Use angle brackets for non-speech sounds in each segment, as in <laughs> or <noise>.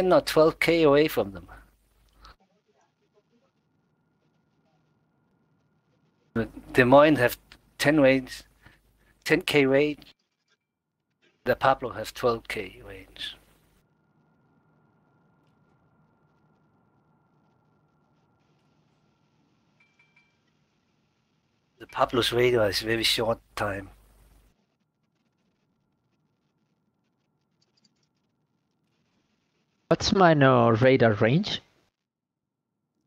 10 or 12k away from them. Des Moines have 10 range, 10k range. The Pablo has 12k range. The Pablo's radar is very short time. What's my no radar range?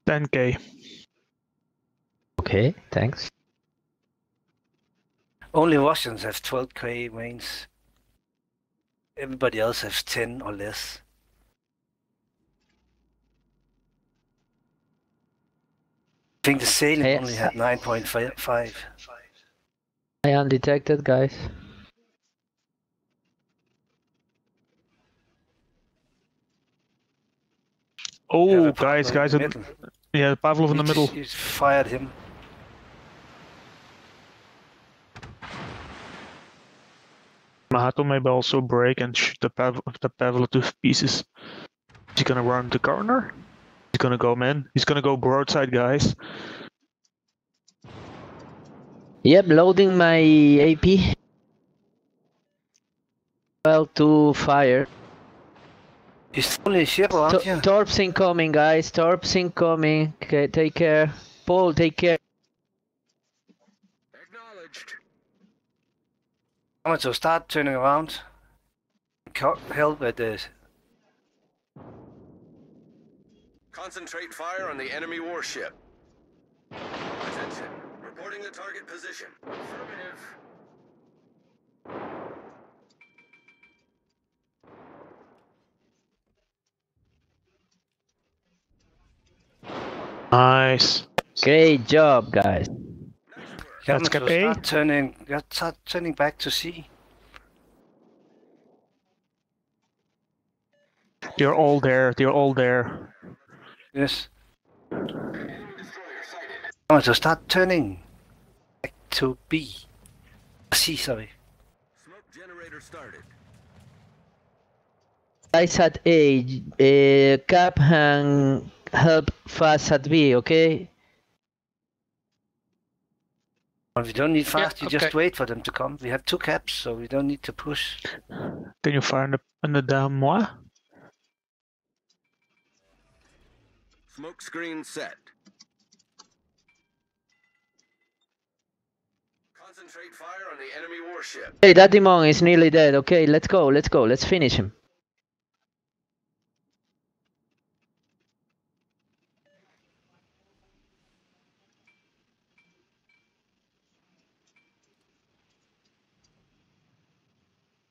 10k. Okay, thanks. Only Russians have 12k range. Everybody else has 10 or less. I think the sailing Yes. only had 9.5. I undetected, guys. Oh, guys, guys, in yeah, Pavlov in the middle. He's fired him. Yamato maybe also break and shoot the Pav the Pavlov to pieces. Is he gonna run the corner? He's gonna go man. He's gonna go broadside, guys. Yep, loading my AP. Well, to fire. He's only a ship, aren't you? Torps incoming, guys. Torps incoming. Okay, take care. Paul, take care. Acknowledged. I'm going to start turning around. Co- Help with the Concentrate fire on the enemy warship. Attention. Reporting the target position. Affirmative. Nice. Great job, guys. Nice work. Yeah, Let's so get A. start turning. Yeah, start turning back to sea. They're all there. They're all there. Yes. Enemy destroyer sighted. I'm going to start turning back to B. C, sorry. Smoke generator started. Guys at A, uh, Cap and help fast at B, okay? But we don't need fast. you just wait for them to come. We have two caps, so we don't need to push. Can you fire in the in the Des Moines? Smoke screen set. Concentrate fire on the enemy warship. Hey, that demon is nearly dead. Okay, let's go, let's go, let's finish him.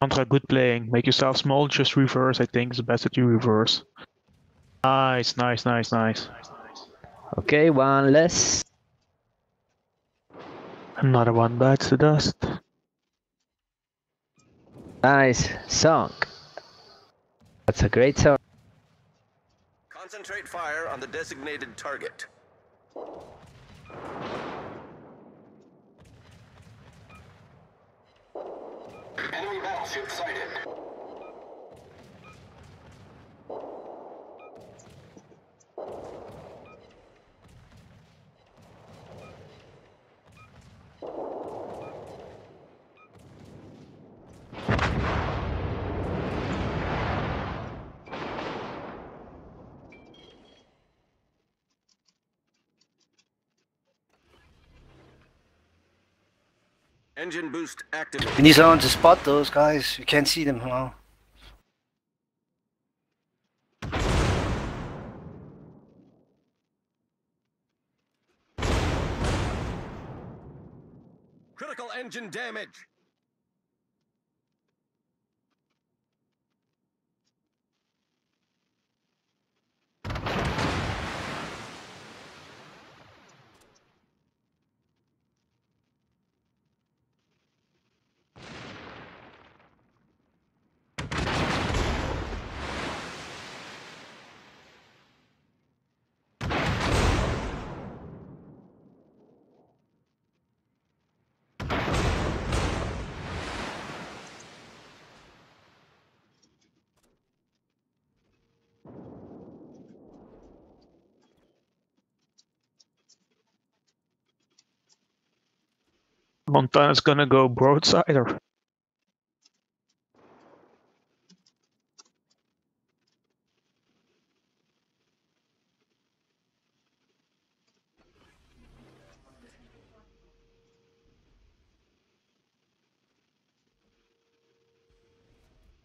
Contra, good playing. Make yourself small. Just reverse. I think it's the best that you reverse. Nice, nice, nice, nice. Okay, one less. Another one bites the dust. Nice song. That's a great song. Concentrate fire on the designated target. Enemy battleship sighted. Engine boost activated. We need someone to spot those guys. You can't see them now. Critical engine damage. Montana's gonna go broadside or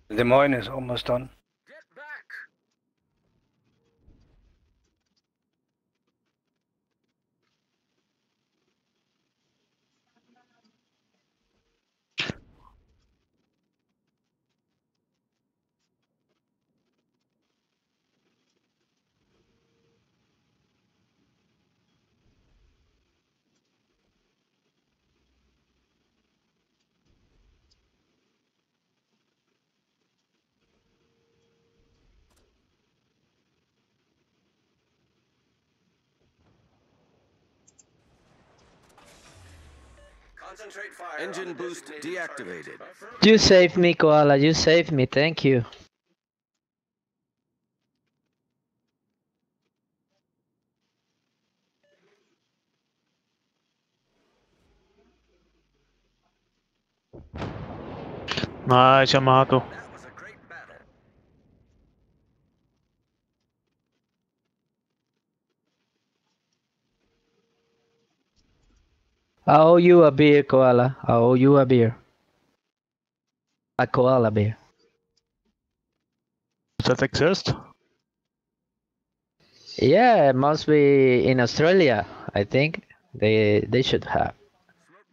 Des Moines is almost done. Engine boost deactivated. You saved me, Koala. You saved me. Thank you. Nice, Yamato. That was a great battle. I owe you a beer, Koala. I owe you a beer. A koala beer. Does that exist? Yeah, it must be in Australia. I think they they should have.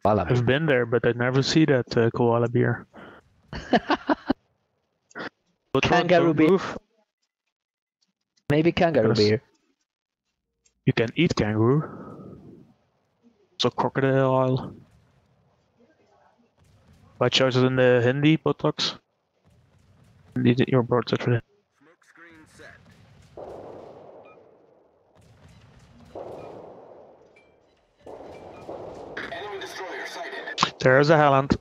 Koala beer. I've been there, but I never see that uh, koala beer. <laughs> Kangaroo beer. move. Maybe kangaroo Yes. beer. You can eat kangaroo. So crocodile oil. Watch out in the Hindi buttocks. Need your destroyer sighted. There's a Helland.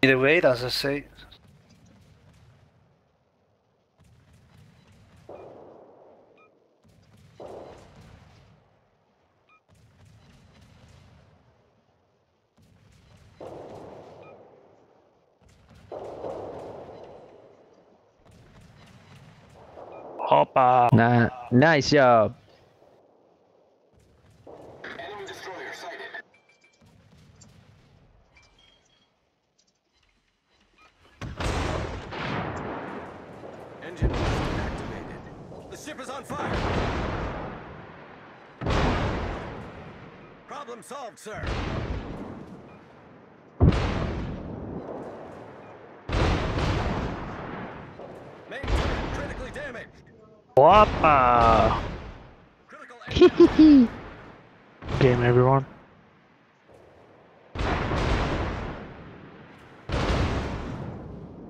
Either way, as I say. Hoppa! Nah, nice job. Engine boost activated. The ship is on fire. Problem solved, sir. Main turret critically damaged. Hoppa! Critical <laughs> Game everyone.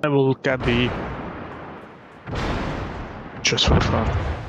I will get the just for fun.